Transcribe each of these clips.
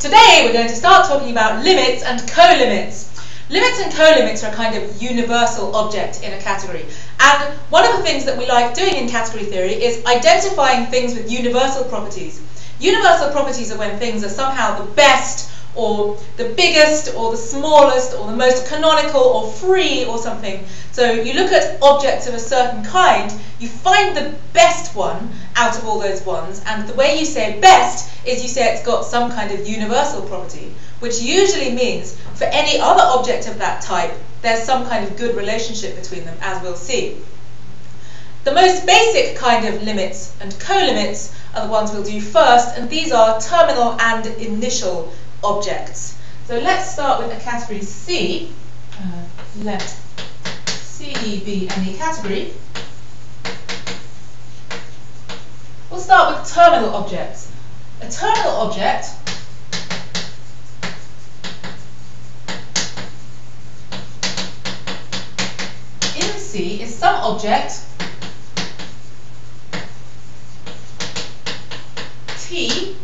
Today we're going to start talking about limits and co-limits. Limits and co-limits are a kind of universal object in a category. And one of the things that we like doing in category theory is identifying things with universal properties. Universal properties are when things are somehow the best or the biggest or the smallest or the most canonical or free or something. So you look at objects of a certain kind, you find the best one out of all those ones, and the way you say best is you say it's got some kind of universal property, which usually means for any other object of that type, there's some kind of good relationship between them, as we'll see. The most basic kind of limits and co-limits are the ones we'll do first, and these are terminal and initial objects. So let's start with a category C. Uh, let C be any category. We'll start with terminal objects. A terminal object in C is some object T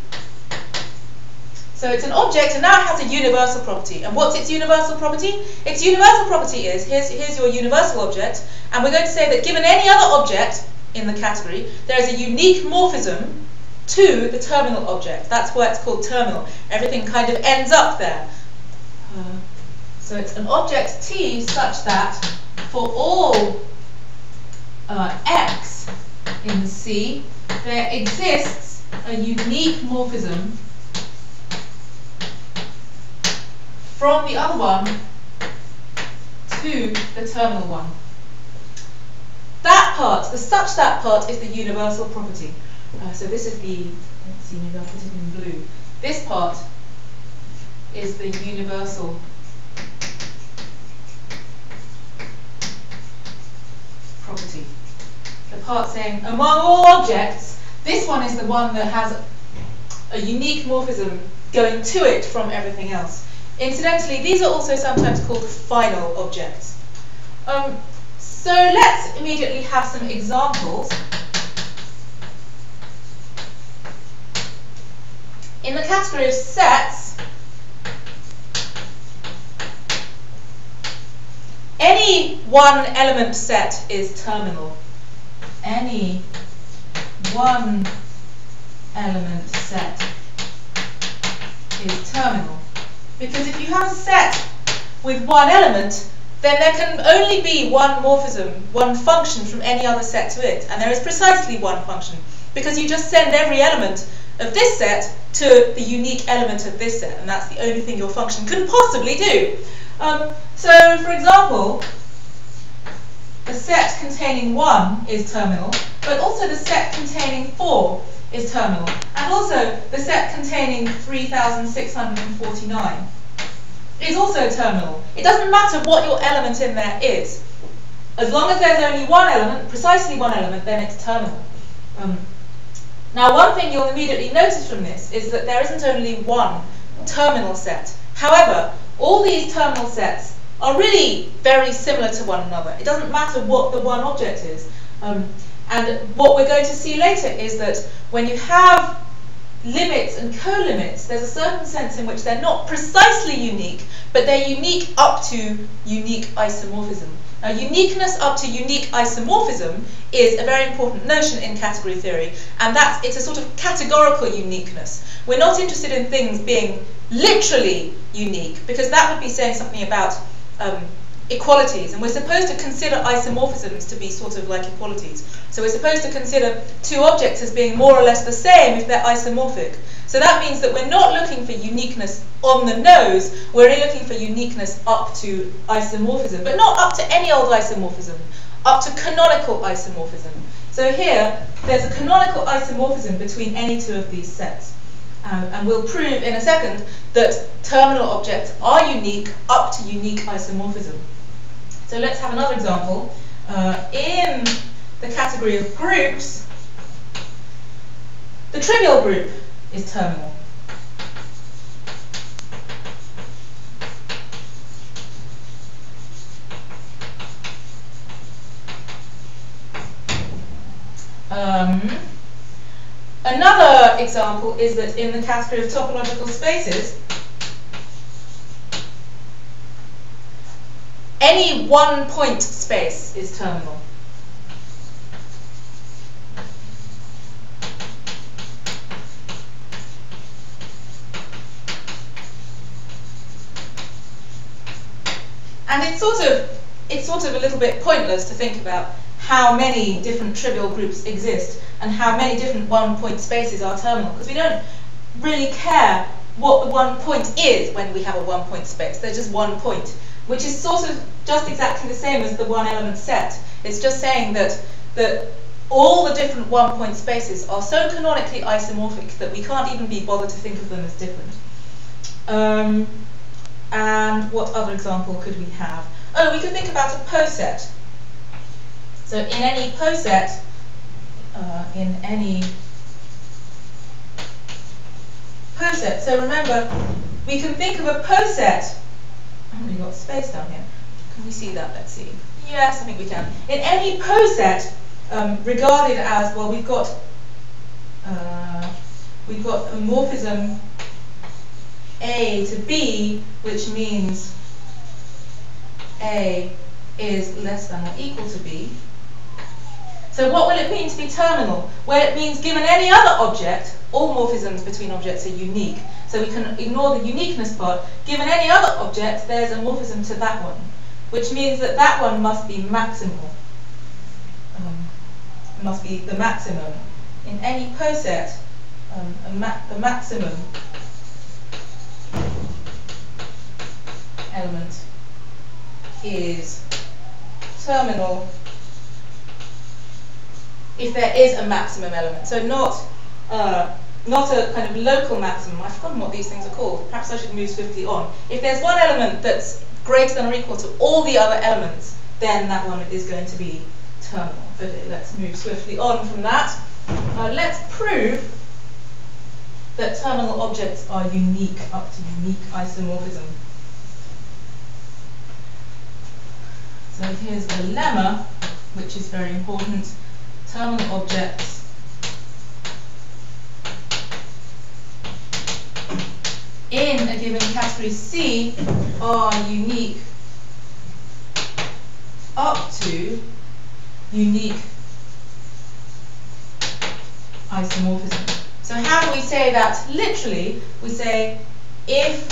so it's an object and now it has a universal property. And what's its universal property? Its universal property is, here's, here's your universal object, and we're going to say that given any other object in the category, there is a unique morphism to the terminal object. That's why it's called terminal. Everything kind of ends up there. Uh, so it's an object T such that for all uh, x in C, there exists a unique morphism from the other one to the terminal one. That part, the such that part, is the universal property. Uh, so this is the, let's see, maybe I'll put it in blue. This part is the universal property. The part saying, among all objects, this one is the one that has a unique morphism going to it from everything else. Incidentally, these are also sometimes called final objects. Um, so let's immediately have some examples. In the category of sets, any one element set is terminal. Any one element set is terminal. Because if you have a set with one element, then there can only be one morphism, one function from any other set to it. And there is precisely one function, because you just send every element of this set to the unique element of this set, and that's the only thing your function can possibly do. Um, so, for example, the set containing 1 is terminal, but also the set containing 4 is terminal. And also, the set containing 3,649 is also terminal. It doesn't matter what your element in there is. As long as there's only one element, precisely one element, then it's terminal. Um, now, one thing you'll immediately notice from this is that there isn't only one terminal set. However, all these terminal sets are really very similar to one another. It doesn't matter what the one object is. Um, and what we're going to see later is that when you have limits and co-limits, there's a certain sense in which they're not precisely unique, but they're unique up to unique isomorphism. Now, uniqueness up to unique isomorphism is a very important notion in category theory, and that's it's a sort of categorical uniqueness. We're not interested in things being literally unique, because that would be saying something about um, equalities, and we're supposed to consider isomorphisms to be sort of like equalities. So we're supposed to consider two objects as being more or less the same if they're isomorphic. So that means that we're not looking for uniqueness on the nose, we're looking for uniqueness up to isomorphism, but not up to any old isomorphism, up to canonical isomorphism. So here, there's a canonical isomorphism between any two of these sets. Um, and we'll prove in a second that terminal objects are unique up to unique isomorphism. So let's have another example. Uh, in the category of groups, the trivial group is terminal. Um, another example is that in the category of topological spaces, any one point space is terminal. And it's sort of it's sort of a little bit pointless to think about how many different trivial groups exist and how many different one point spaces are terminal because we don't really care what the one point is when we have a one point space. There's just one point, which is sort of just exactly the same as the one element set. It's just saying that that all the different one point spaces are so canonically isomorphic that we can't even be bothered to think of them as different. Um, and what other example could we have? Oh, we could think about a poset. So in any poset, uh, in any poset, so remember, we can think of a poset, haven't really got space down here. Can we see that? Let's see. Yes, I think we can. In any poset, um, regarded as, well, we've got, uh, we've got a morphism A to B, which means A is less than or equal to B. So what will it mean to be terminal? Well, it means given any other object, all morphisms between objects are unique. So we can ignore the uniqueness part. Given any other object, there's a morphism to that one, which means that that one must be maximal. Um, must be the maximum. In any poset, um, ma the maximum element is terminal if there is a maximum element. So not uh, not a kind of local maximum. I've forgotten what these things are called. Perhaps I should move swiftly on. If there's one element that's greater than or equal to all the other elements, then that one is going to be terminal. But let's move swiftly on from that. Uh, let's prove that terminal objects are unique up to unique isomorphism. So here's the lemma, which is very important terminal objects in a given category C are unique up to unique isomorphism. So how do we say that literally? We say if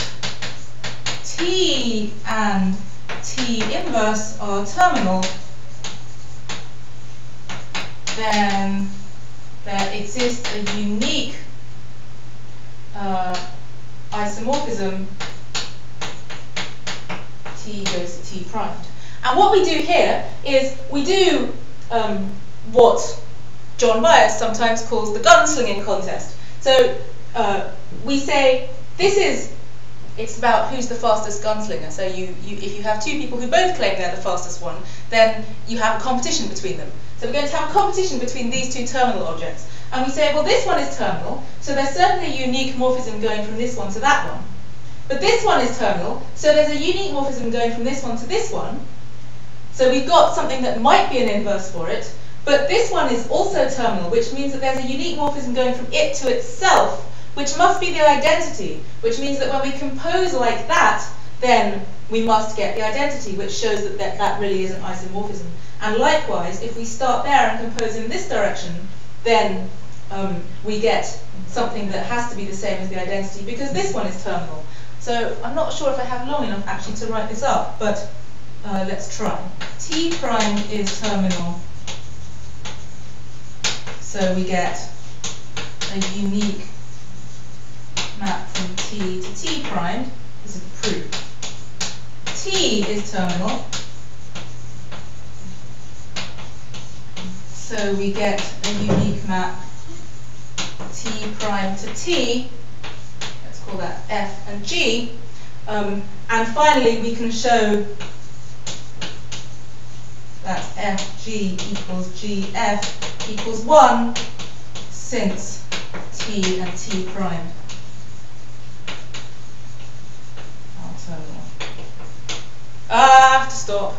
T and T inverse are terminal, then there exists a unique uh, isomorphism T goes to T primed. And what we do here is we do um, what John Baez sometimes calls the gunslinging contest. So uh, we say this is it's about who's the fastest gunslinger. So you, you, if you have two people who both claim they're the fastest one, then you have a competition between them. So we're going to have a competition between these two terminal objects. And we say, well, this one is terminal, so there's certainly a unique morphism going from this one to that one. But this one is terminal, so there's a unique morphism going from this one to this one. So we've got something that might be an inverse for it, but this one is also terminal, which means that there's a unique morphism going from it to itself, which must be the identity, which means that when we compose like that, then we must get the identity, which shows that that, that really is an isomorphism. And likewise, if we start there and compose in this direction, then um, we get something that has to be the same as the identity, because this one is terminal. So I'm not sure if I have long enough actually to write this up, but uh, let's try. T prime is terminal, so we get a unique map from T to T prime. This is a proof. T is terminal, So we get a unique map T prime to T, let's call that F and G, um, and finally we can show that FG equals GF equals 1 since T and T prime. Ah, I have to stop.